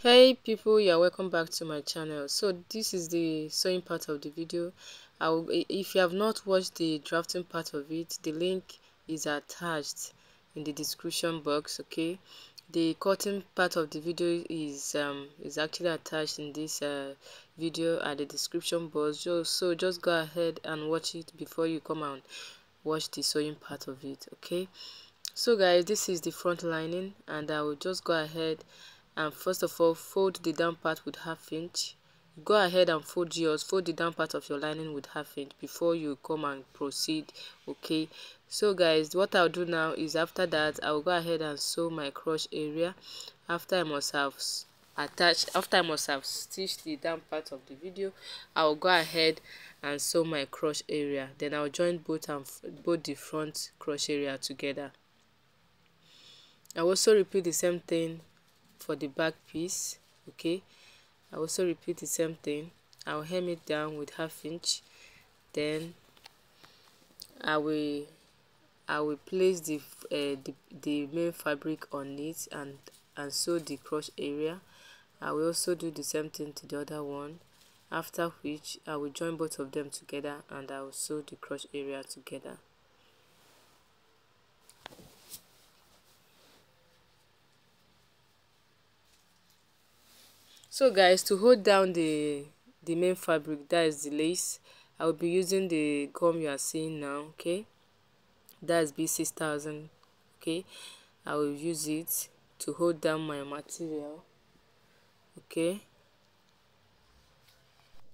hey people you're welcome back to my channel. So this is the sewing part of the video. I will, if you have not watched the drafting part of it the link is attached in the description box okay? The cutting part of the video is um is actually attached in this uh, video at the description box. Just so just go ahead and watch it before you come and watch the sewing part of it okay? So guys this is the front lining and i will just go ahead and first of all fold the down part with half inch. Go ahead and fold yours fold the down part of your lining with half inch before you come and proceed okay? So guys what i'll do now is after that i'll go ahead and sew my crotch area. After i must have attached after i must have stitched the down part of the video i'll go ahead and sew my crotch area. Then i'll join both and both the front crotch area together. I also repeat the same thing for the back piece okay? I also repeat the same thing. I'll hem it down with half inch. Then I will I will place the, uh, the, the main fabric on it and and sew the crotch area. I will also do the same thing to the other one after which I will join both of them together and I will sew the crotch area together so guys to hold down the the main fabric that is the lace i will be using the gum you are seeing now okay? That's b6000 okay? I will use it to hold down my material okay?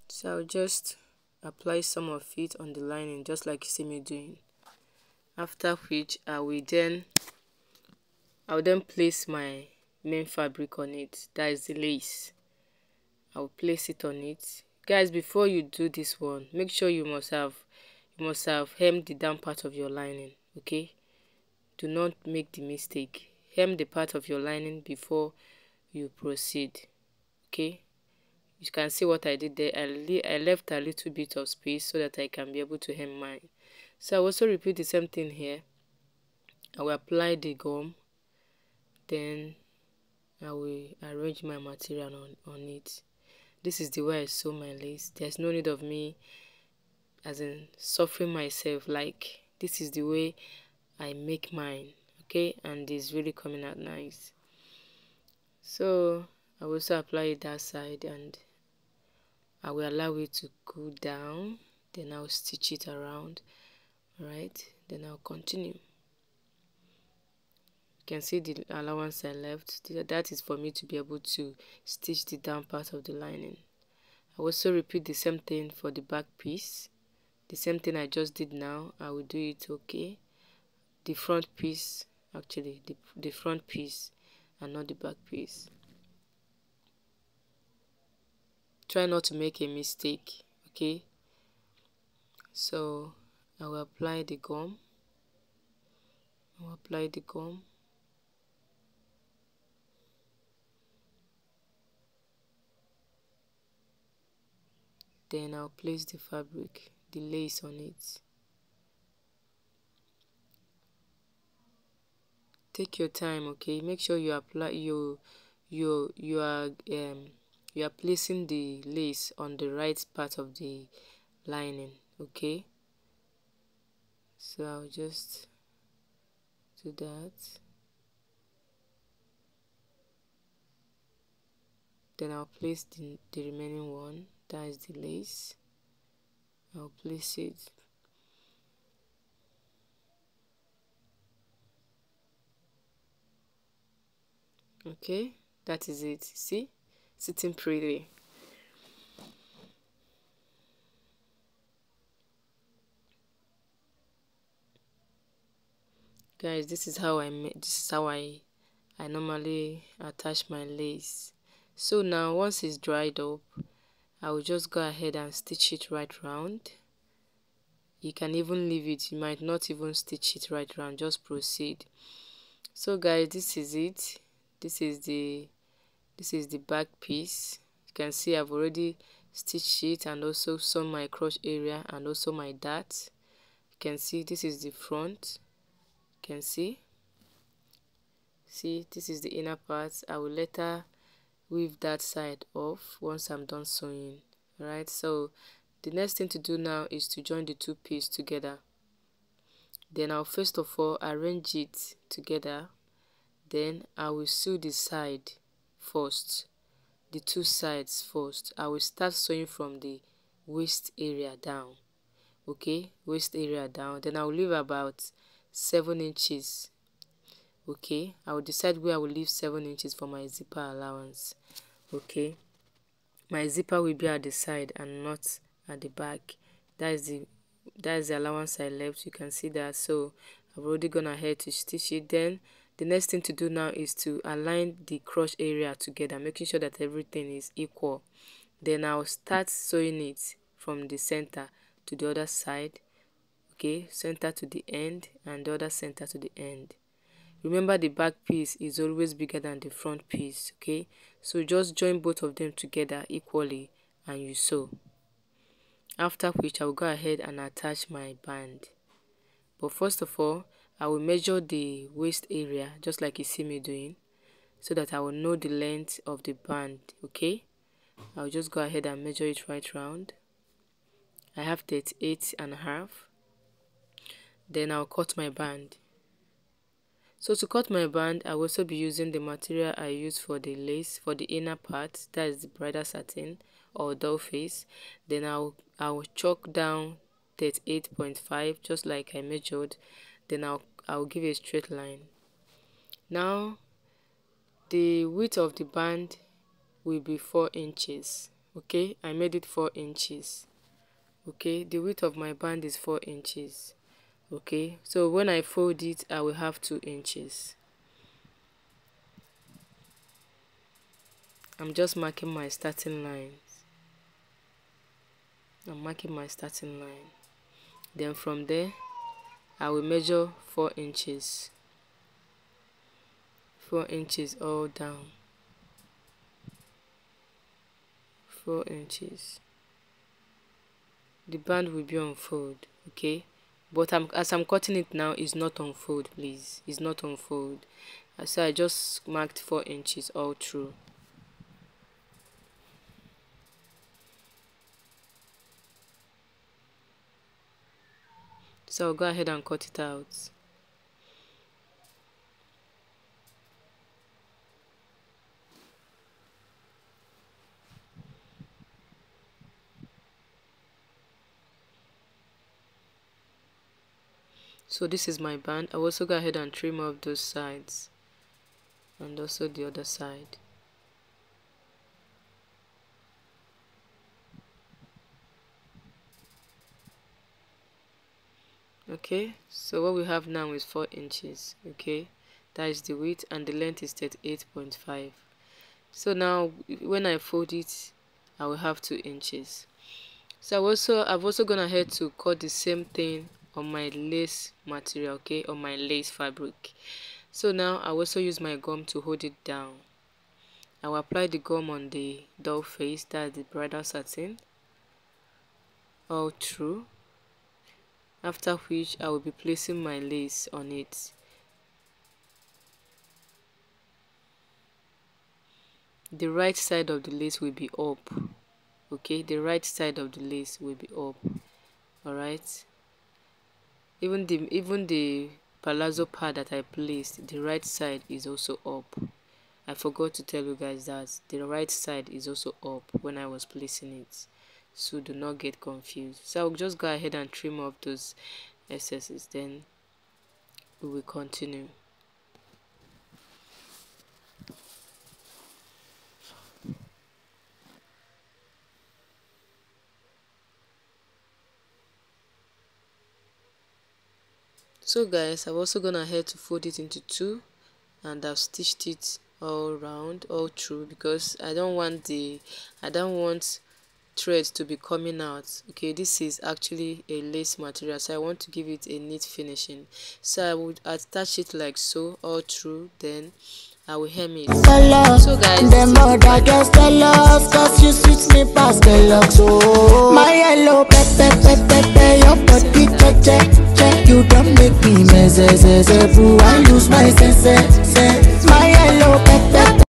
So i'll just apply some of it on the lining just like you see me doing. After which i will then i will then place my main fabric on it that is the lace I'll place it on it. Guys before you do this one make sure you must have you must have hemmed the down part of your lining okay? Do not make the mistake. Hem the part of your lining before you proceed okay? You can see what I did there. I, le I left a little bit of space so that I can be able to hem mine. So I also repeat the same thing here. I will apply the gum then I will arrange my material on, on it this is the way I sew my lace there's no need of me as in suffering myself. Like this is the way I make mine okay? And it's really coming out nice. So I will also apply it that side and I will allow it to cool down. Then I'll stitch it around right then I'll continue you can see the allowance I left. That is for me to be able to stitch the down part of the lining. I will also repeat the same thing for the back piece. The same thing I just did now I will do it okay. The front piece actually the, the front piece and not the back piece. Try not to make a mistake okay? So I will apply the gum. I will apply the gum then I'll place the fabric the lace on it. Take your time okay? Make sure you apply you you you are um you are placing the lace on the right part of the lining okay? So I'll just do that. Then I'll place the, the remaining one that is the lace I'll place it. Okay that is it. See? Sitting pretty. Guys this is how I this is how I I normally attach my lace. So now once it's dried up I will just go ahead and stitch it right round. You can even leave it you might not even stitch it right round just proceed. So guys this is it. This is the this is the back piece. You can see I've already stitched it and also sewn my crotch area and also my dart. You can see this is the front. You can see. See this is the inner part. I will later weave that side off once I'm done sewing alright so the next thing to do now is to join the two pieces together. Then I'll first of all arrange it together. Then I will sew the side first the two sides first. I will start sewing from the waist area down okay? Waist area down. Then I'll leave about 7 inches okay I will decide where I will leave 7 inches for my zipper allowance okay? My zipper will be at the side and not at the back. That is the that is the allowance I left you can see that. So I've already gone ahead to stitch it. Then the next thing to do now is to align the crotch area together making sure that everything is equal. Then I'll start sewing it from the center to the other side okay? Center to the end and the other center to the end remember the back piece is always bigger than the front piece okay? So just join both of them together equally and you sew. After which I will go ahead and attach my band. But first of all I will measure the waist area just like you see me doing so that I will know the length of the band okay? I'll just go ahead and measure it right round. I have 38 and a half. Then I'll cut my band so to cut my band I will also be using the material I use for the lace for the inner part that is the bridal satin or doll face. Then I'll I'll chalk down 38.5 just like I measured. Then I'll I'll give a straight line. Now the width of the band will be 4 inches okay? I made it 4 inches okay? The width of my band is 4 inches okay so when I fold it I will have 2 inches. I'm just marking my starting lines. I'm marking my starting line. Then from there I will measure 4 inches. 4 inches all down. 4 inches. The band will be on fold okay but I'm, as I'm cutting it now it's not on fold please. It's not on fold. Uh, so I just marked 4 inches all through. So I'll go ahead and cut it out so this is my band. I'll also go ahead and trim off those sides and also the other side. Okay so what we have now is 4 inches okay? That is the width and the length is 38.5 so now when I fold it I will have 2 inches. So I've also I've also gone ahead to cut the same thing on my lace material okay on my lace fabric. So now i also use my gum to hold it down. I will apply the gum on the doll face that's the bridal satin all through after which i will be placing my lace on it. The right side of the lace will be up okay the right side of the lace will be up all right even the even the palazzo pad that I placed the right side is also up. I forgot to tell you guys that the right side is also up when I was placing it. So do not get confused. So I'll just go ahead and trim off those excesses. Then we will continue so guys i've also gone ahead to fold it into two and i've stitched it all round all through because i don't want the i don't want threads to be coming out. Okay this is actually a lace material so i want to give it a neat finishing. So i would attach it like so all through then I will hem it. So guys, them other girls tell us cause you sweet me past the luck. So oh. my yellow pepe pepe pepe your body che che che you don't make me mess. Eh, eh, eh, I lose my sense. My yellow pepe.